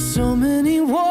So many wars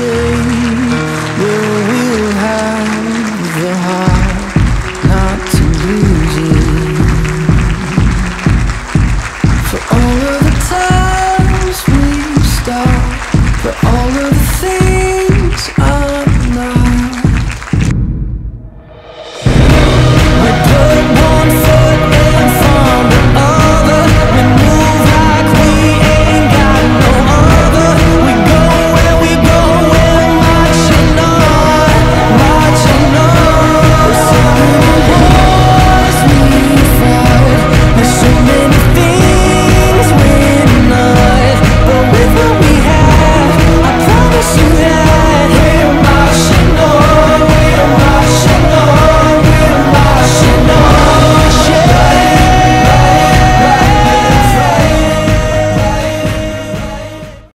it.